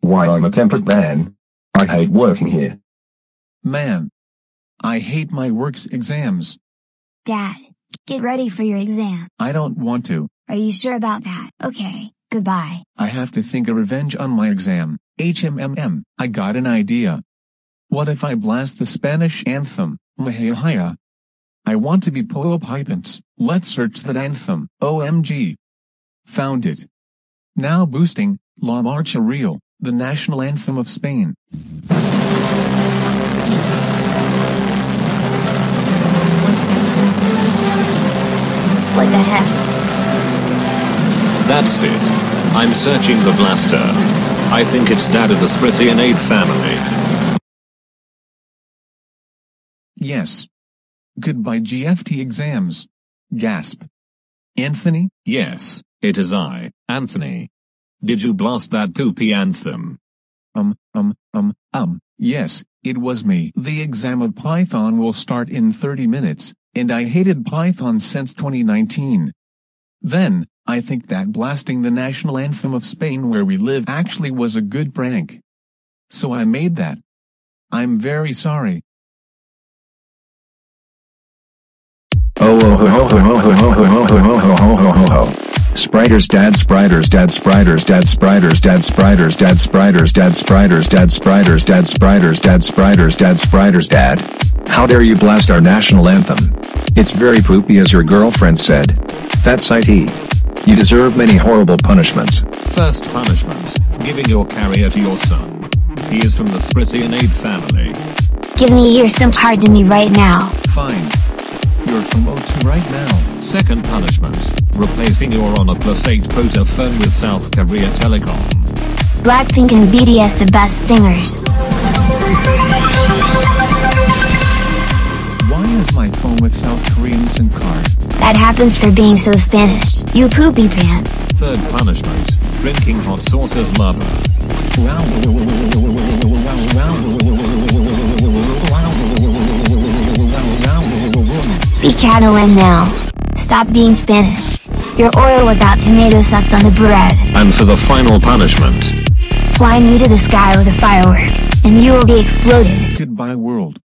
Why I'm a tempered man. I hate working here. Man. I hate my work's exams. Dad, get ready for your exam. I don't want to. Are you sure about that? Okay, goodbye. I have to think of revenge on my exam. HMMM, I got an idea. What if I blast the Spanish anthem, Mahaya? I want to be Poe Pipens. Let's search that anthem. OMG. Found it. Now boosting, La Marcha Real, the national anthem of Spain. What the heck? That's it. I'm searching the blaster. I think it's dad of the Spritianade family. Yes. Goodbye GFT exams. Gasp. Anthony? Yes, it is I, Anthony. Did you blast that poopy anthem? Um, um, um, um, yes, it was me. The exam of Python will start in 30 minutes, and I hated Python since 2019. Then, I think that blasting the national anthem of Spain where we live actually was a good prank. So I made that. I'm very sorry. Oh oh ho Spriter's dad Spriter's dad Spriter's dad Spriter's dad Spriter's dad Spriter's dad Spriter's dad Spriter's dad Spriter's dad Spriter's dad Spriter's dad. How dare you blast our national anthem? It's very poopy as your girlfriend said. That's IT. You deserve many horrible punishments. First punishment, giving your carrier to your son. He is from the Spritianade family. Give me your SIM card to me right now. Fine. You're promoted right now. Second punishment, replacing your Honor Plus 8 Proto phone with South Korea Telecom. Blackpink and BTS the best singers. Why is my phone with South Korean SIM card? That happens for being so Spanish. You poopy pants. Third punishment, drinking hot sauce's lover. Wow. Be Catalan now. Stop being Spanish. Your oil without tomato sucked on the bread. And for the final punishment, Flying you to the sky with a firework, and you will be exploded. Goodbye world.